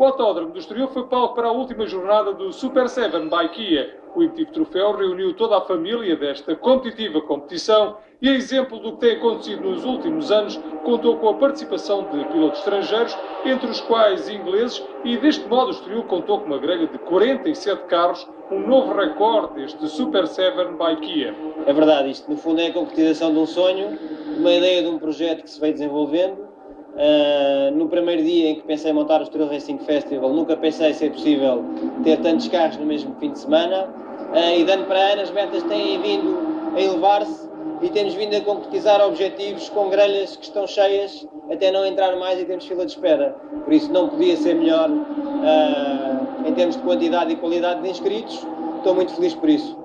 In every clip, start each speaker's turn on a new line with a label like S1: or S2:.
S1: O Autódromo do Estoril foi palco para a última jornada do Super 7 by Kia. O emotivo troféu reuniu toda a família desta competitiva competição e, a exemplo do que tem acontecido nos últimos anos, contou com a participação de pilotos estrangeiros, entre os quais ingleses, e deste modo o Estoril contou com uma grelha de 47 carros, um novo recorde deste Super 7 by Kia.
S2: É verdade, isto no fundo é a concretização de um sonho, uma ideia de um projeto que se veio desenvolvendo. Uh, no primeiro dia em que pensei em montar o Estoril Racing Festival, nunca pensei ser possível ter tantos carros no mesmo fim de semana. Uh, e de ano para ano as metas têm vindo a elevar-se e temos vindo a concretizar objetivos com grelhas que estão cheias até não entrar mais e temos fila de espera. Por isso não podia ser melhor uh, em termos de quantidade e qualidade de inscritos. Estou muito feliz por isso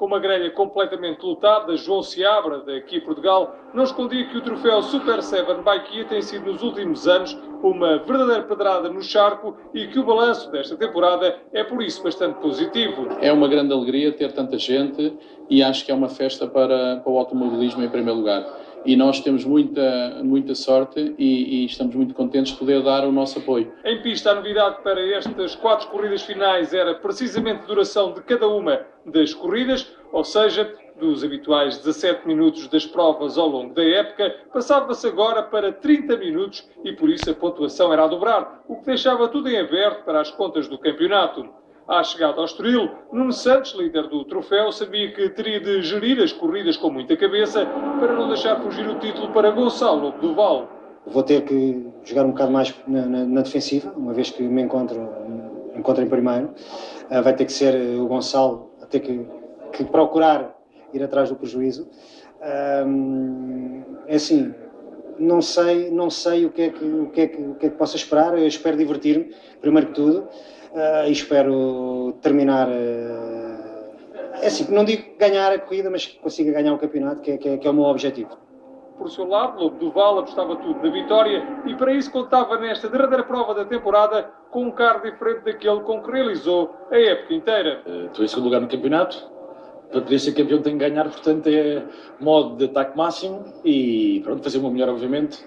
S1: com uma grelha completamente lotada, João Seabra, daqui a Portugal, não escondia que o troféu Super 7 by Kia tem sido nos últimos anos uma verdadeira pedrada no charco e que o balanço desta temporada é por isso bastante positivo.
S3: É uma grande alegria ter tanta gente e acho que é uma festa para, para o automobilismo em primeiro lugar e nós temos muita, muita sorte e, e, estamos muito contentes de poder dar o nosso apoio.
S1: Em pista, a novidade para estas quatro corridas finais era precisamente a duração de cada uma das corridas, ou seja, dos habituais 17 minutos das provas ao longo da época, passava-se agora para 30 minutos e por isso a pontuação era a dobrar, o que deixava tudo em aberto para as contas do campeonato. À chegada ao Estoril, Nuno Santos, líder do troféu, sabia que teria de gerir as corridas com muita cabeça para não deixar fugir o título para Gonçalo Duval.
S4: Vou ter que jogar um bocado mais na, na, na defensiva, uma vez que me encontro, encontro em primeiro. Uh, vai ter que ser o Gonçalo a ter que, que procurar ir atrás do prejuízo. É assim, não sei, não sei o que é que, o que, é que, o que, é que posso esperar. Eu espero divertir-me, primeiro que tudo uh, e espero terminar. Uh, é assim, não digo ganhar a corrida, mas que consiga ganhar o campeonato, que é, que é, que é o meu objetivo.
S1: Por seu lado, Lobo Duval apostava tudo na vitória e para isso contava nesta derradeira prova da temporada com um carro diferente daquele com que realizou a época inteira.
S5: Uh, estou em segundo lugar no campeonato, para poder ser campeão tenho que ganhar, portanto é modo de ataque máximo e pronto, fazer o meu melhor obviamente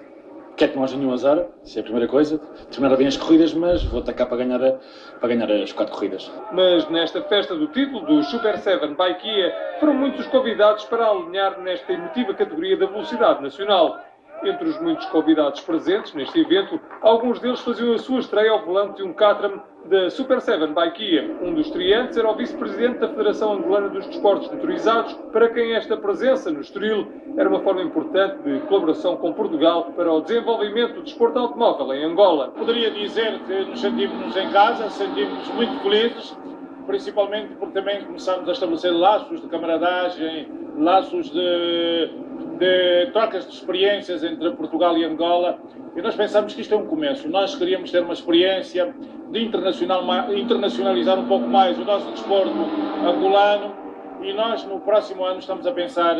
S5: quer que não haja nenhum azar, isso é a primeira coisa. Terminar bem as corridas, mas vou atacar para ganhar, a, para ganhar as quatro corridas.
S1: Mas nesta festa do título do Super 7 by Kia, foram muitos convidados para alinhar nesta emotiva categoria da velocidade nacional. Entre os muitos convidados presentes neste evento, alguns deles faziam a sua estreia ao volante de um Caterham da Super 7 by Kia. Um dos triantes era o vice-presidente da Federação Angolana dos Desportos Motorizados, para quem esta presença no Estoril era uma forma importante de colaboração com Portugal para o desenvolvimento do desporto automóvel em Angola.
S6: Poderia dizer que nos sentimos em casa, sentimos muito felizes, principalmente porque também começamos a estabelecer laços de camaradagem, laços de, de trocas de experiências entre Portugal e Angola. E nós pensamos que isto é um começo. Nós queríamos ter uma experiência de internacional, internacionalizar um pouco mais o nosso desporto angolano e nós no próximo ano estamos a pensar,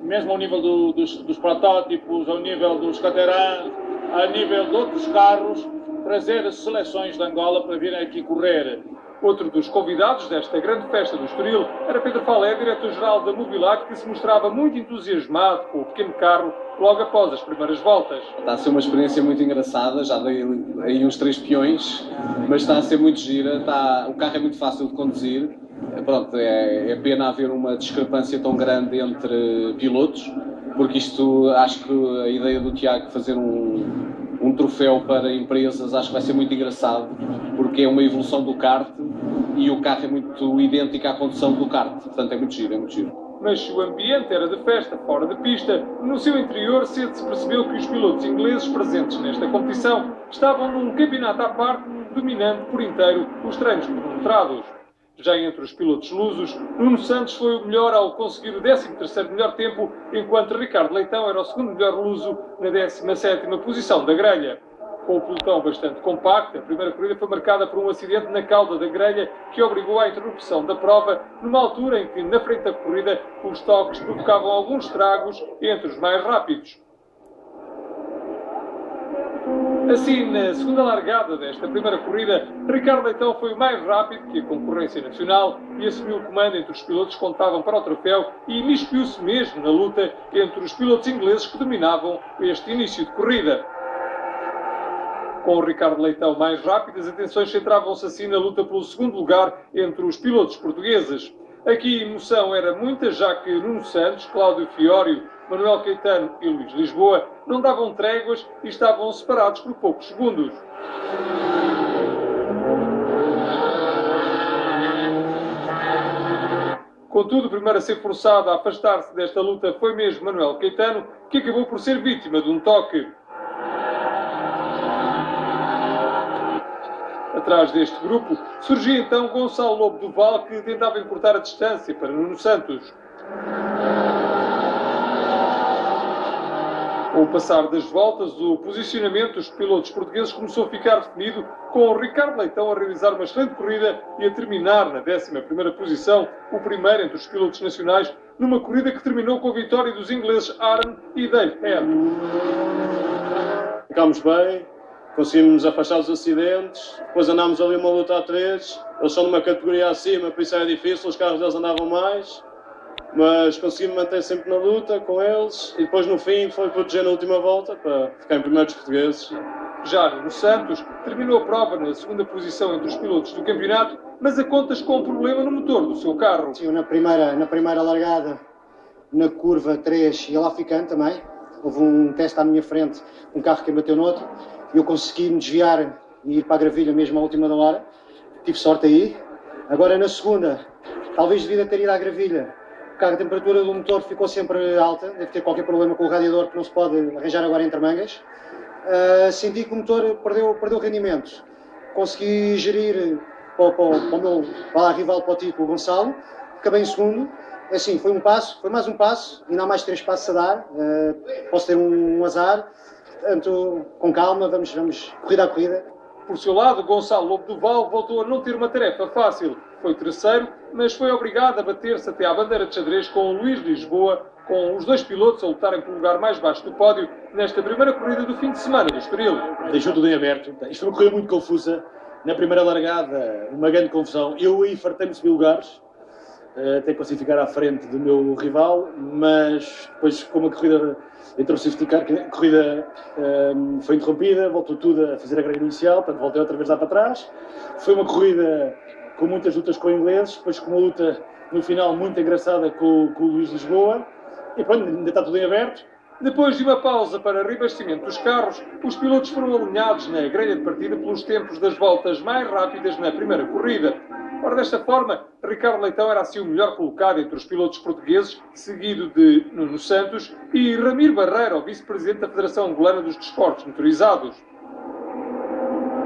S6: mesmo ao nível do, dos, dos, protótipos, ao nível dos caterãs, a nível de outros carros, trazer seleções de Angola para virem aqui correr.
S1: Outro dos convidados desta grande festa do Estoril era Pedro Falé, diretor-geral da Mobilac, que se mostrava muito entusiasmado com o pequeno carro logo após as primeiras voltas.
S3: Está a ser uma experiência muito engraçada, já dei aí uns três peões, mas está a ser muito gira, está, o carro é muito fácil de conduzir. Pronto, é, é pena haver uma discrepância tão grande entre pilotos, porque isto acho que a ideia do Tiago fazer um, um troféu para empresas acho que vai ser muito engraçado, porque é uma evolução do kart e o carro é muito idêntico à condução do kart, portanto é muito giro, é muito giro.
S1: Mas o ambiente era de festa fora de pista, no seu interior cedo se percebeu que os pilotos ingleses presentes nesta competição estavam num campeonato à parte, dominando por inteiro os treinos cronometrados. Já entre os pilotos lusos, Nuno Santos foi o melhor ao conseguir o 13º melhor tempo, enquanto Ricardo Leitão era o segundo melhor luso na 17ª posição da grelha com pelotão bastante compacto. A primeira corrida foi marcada por um acidente na cauda da grelha que obrigou à interrupção da prova, numa altura em que, na frente da corrida, os toques provocavam alguns estragos entre os mais rápidos. Assim, na segunda largada desta primeira corrida, Ricardo Leitão foi mais rápido que a concorrência nacional e assumiu o comando entre os pilotos que contavam para o troféu e imiscuiu-se mesmo na luta entre os pilotos ingleses que dominavam este início de corrida. Com o Ricardo Leitão mais rápido, as atenções centravam-se assim na luta pelo segundo lugar entre os pilotos portugueses. Aqui a emoção era muita, já que Nuno Santos, Cláudio Fiório, Manuel Caetano e Luís Lisboa não davam tréguas e estavam separados por poucos segundos. Contudo, o primeiro a ser forçado a afastar-se desta luta foi mesmo Manuel Caetano, que acabou por ser vítima de um toque. Atrás deste grupo surgia então Gonçalo Lobo Duval, que tentava encurtar a distância para Nuno Santos. Com o passar das voltas, o posicionamento dos pilotos portugueses começou a ficar definido, com o Ricardo Leitão a realizar uma excelente corrida e a terminar na 11ª posição, o primeiro entre os pilotos nacionais, numa corrida que terminou com a vitória dos ingleses Aaron e Dave Head.
S7: Ficámos bem, conseguimos afastar dos acidentes, depois andámos ali uma luta a três, eles são numa categoria acima, por isso era difícil, os carros deles andavam mais, mas consegui me manter sempre na luta com eles e depois no fim foi proteger na última volta para ficar em primeiros portugueses.
S1: Já no Santos terminou a prova na segunda posição entre os pilotos do campeonato, mas a contas com um problema no motor do seu carro.
S4: Sim, na primeira, na primeira largada, na curva 3 e lá ficando também, houve um teste à minha frente, um carro que bateu no outro, eu consegui me desviar e ir para a gravilha mesmo à última da hora. Tive sorte aí. Agora na segunda, talvez devido a ter ido à gravilha, a temperatura do motor ficou sempre alta, deve ter qualquer problema com o radiador que não se pode arranjar agora entre mangas. Uh, senti que o motor perdeu, perdeu rendimento. Consegui gerir para, para, para o meu para rival para o título, o Gonçalo. Acabei em segundo. Assim, foi um passo, foi mais um passo, ainda há mais três passos a dar. Uh, posso ter um, um azar. Portanto, com calma, vamos, vamos corrida a corrida.
S1: Por seu lado, Gonçalo Lobo Duval voltou a não ter uma tarefa fácil. Foi terceiro, mas foi obrigado a bater-se até à bandeira de xadrez com o Luís Lisboa, com os dois pilotos a lutarem pelo lugar mais baixo do pódio nesta primeira corrida do fim de semana do Estoril.
S5: Deixou tudo em aberto. Isto foi uma corrida muito confusa. Na primeira largada, uma grande confusão. Eu aí fartei-me subir lugares, eh, até classificar à frente do meu rival, mas depois, como a corrida entrou a que a corrida um, ehm, foi interrompida, voltou tudo a fazer a greve inicial, portanto voltei outra vez lá para trás. Foi uma corrida com muitas lutas com ingleses, depois com uma luta no final muito engraçada com, com o Luís Lisboa, e pronto, ainda está tudo em aberto.
S1: Depois de uma pausa para reabastecimento dos carros, os pilotos foram alinhados na grelha de partida pelos tempos das voltas mais rápidas na primeira corrida. Ora, desta forma, Ricardo Leitão era assim o melhor colocado entre os pilotos portugueses, seguido de Nuno Santos e Ramiro Barreiro, vice-presidente da Federação Angolana dos Desportos Motorizados.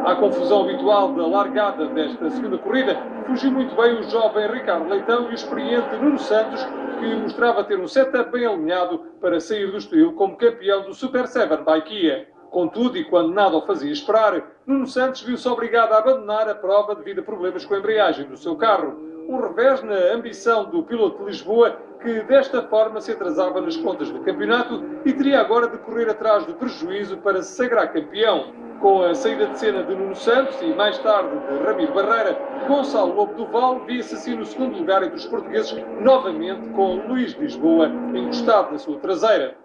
S1: À confusão habitual da largada desta segunda corrida, fugiu muito bem o jovem Ricardo Leitão e o experiente Nuno Santos, que mostrava ter um setup bem alinhado para sair do Estoril como campeão do Super 7 Baikia. Contudo, e quando nada o fazia esperar, Nuno Santos viu-se obrigado a abandonar a prova devido a problemas com a embreagem do seu carro. Um revés na ambição do piloto de Lisboa, que desta forma se atrasava nas contas do campeonato e teria agora de correr atrás do prejuízo para se sagrar campeão. Com a saída de cena de Nuno Santos e mais tarde de Ramiro Barreira, Gonçalo Lobo Duval via-se assim no segundo lugar entre os portugueses, novamente com Luís Lisboa encostado na sua traseira.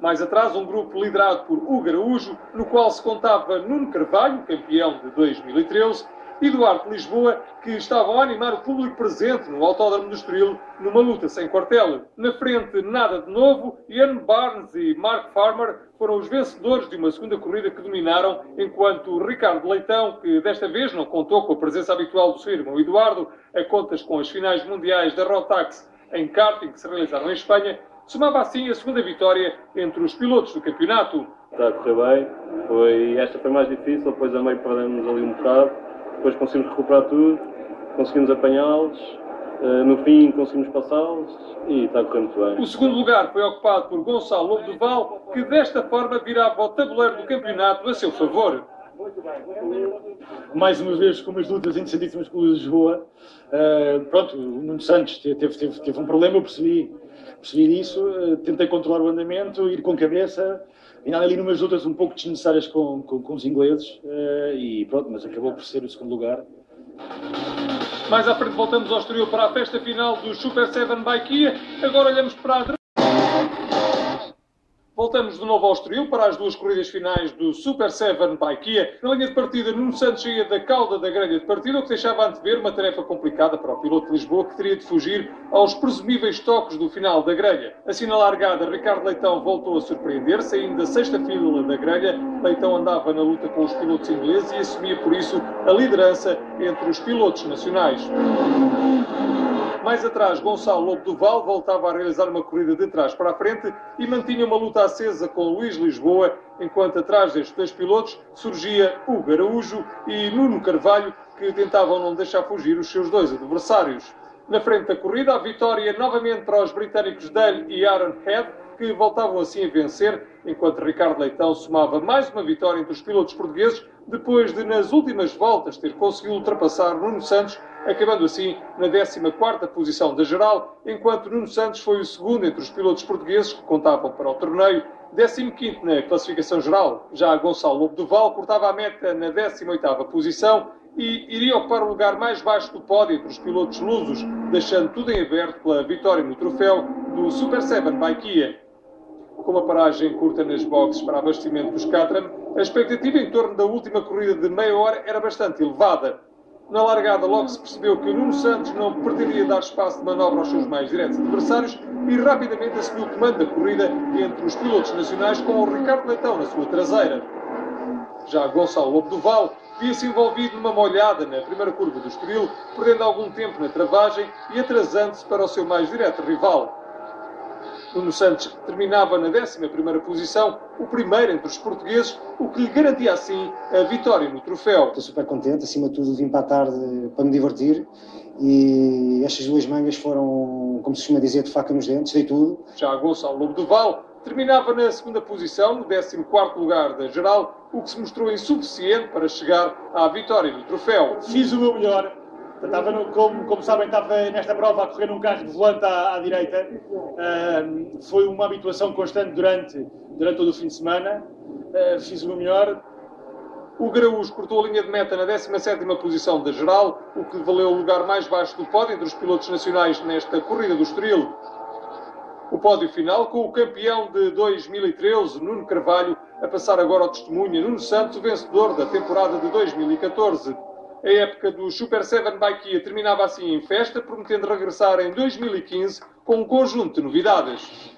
S1: Mais atrás, um grupo liderado por Hugo Araújo, no qual se contava Nuno Carvalho, campeão de 2013, e Duarte Lisboa, que estavam a animar o público presente no Autódromo do Estoril numa luta sem quartel. Na frente, nada de novo, Ian Barnes e Mark Farmer foram os vencedores de uma segunda corrida que dominaram, enquanto Ricardo Leitão, que desta vez não contou com a presença habitual do seu irmão Eduardo, a contas com as finais mundiais da Rotax em karting que se realizaram em Espanha, somava assim a segunda vitória entre os pilotos do campeonato.
S7: Está a correr bem, foi, esta foi mais difícil, depois a meio perdemos ali um bocado, depois conseguimos recuperar tudo, conseguimos apanhá-los, eh, no fim conseguimos passá-los e está correndo muito bem.
S1: O segundo lugar foi ocupado por Gonçalo Lobo Duval, que desta forma virava o tabuleiro do campeonato a seu favor.
S5: Mais uma vez com umas lutas interessantíssimas com o Lisboa. Uh, pronto, o Nuno Santos teve, teve, teve um problema, eu percebi, percebi isso, uh, tentei controlar o andamento, ir com cabeça, ainda ali numas lutas um pouco desnecessárias com, com, com os ingleses uh, e pronto, mas acabou por ser o segundo lugar.
S1: Mais à frente voltamos ao exterior para a festa final do Super 7 by Kia. Agora olhamos para a Voltamos de novo ao Estoril para as duas corridas finais do Super 7 by Kia. Na linha de partida, Nuno Santos saía da cauda da grelha de partida, o que deixava antever uma tarefa complicada para o piloto de Lisboa, que teria de fugir aos presumíveis toques do final da grelha. Assim, na largada, Ricardo Leitão voltou a surpreender, saindo da sexta fila da grelha. Leitão andava na luta com os pilotos ingleses e assumia, por isso, a liderança entre os pilotos nacionais. Mais atrás, Gonçalo Lobo Duval voltava a realizar uma corrida de trás para a frente e mantinha uma luta acesa com Luís Lisboa, enquanto atrás destes dois pilotos surgia Hugo Araújo e Nuno Carvalho, que tentavam não deixar fugir os seus dois adversários. Na frente da corrida, a vitória novamente para os britânicos Dale e Aaron Head, que voltavam assim a vencer, enquanto Ricardo Leitão somava mais uma vitória entre os pilotos portugueses, depois de, nas últimas voltas, ter conseguido ultrapassar Nuno Santos, acabando assim na 14ª posição da geral, enquanto Nuno Santos foi o segundo entre os pilotos portugueses que contavam para o torneio, 15º na classificação geral. Já Gonçalo Lobo Duval cortava a meta na 18ª posição e iria ocupar o lugar mais baixo do pódio entre os pilotos lusos, deixando tudo em aberto pela vitória no troféu do Super 7 by Kia. Com uma paragem curta nas boxes para abastecimento dos Caterham, a expectativa em torno da última corrida de meia hora era bastante elevada. Na largada, logo se percebeu que o Nuno Santos não pretendia dar espaço de manobra aos seus mais diretos adversários e rapidamente assumiu o comando da corrida entre os pilotos nacionais com o Ricardo Leitão na sua traseira. Já Gonçalo Lobo Duval via-se envolvido numa molhada na primeira curva do Estoril, perdendo algum tempo na travagem e atrasando-se para o seu mais direto rival. Nuno Santos terminava na 11 posição, o primeiro entre os portugueses, o que lhe garantia assim a vitória no troféu.
S4: Estou super contente, acima de tudo vim para a tarde para me divertir e estas duas mangas foram, como se costuma dizer, de faca nos dentes, dei tudo.
S1: Já Gonçalo Lobo Duval terminava na segunda posição, no 14 lugar da geral, o que se mostrou insuficiente para chegar à vitória no troféu.
S8: Fiz o meu melhor, Estava no, como, como, sabem, estava nesta prova a correr num carro de volante à, à direita. Uh, foi uma habituação constante durante, durante todo o fim de semana. Uh, fiz o meu melhor.
S1: O Graújo cortou a linha de meta na 17 posição da geral, o que valeu o lugar mais baixo do pódio entre os pilotos nacionais nesta corrida do Estoril. O pódio final com o campeão de 2013, Nuno Carvalho, a passar agora ao testemunho Nuno Santos, vencedor da temporada de 2014. A época do Super 7 by Kia terminava assim em festa, prometendo regressar em 2015 com um conjunto de novidades.